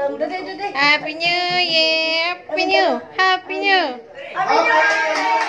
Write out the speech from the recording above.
Happy New Year, Happy New, Happy New. Happy New Year.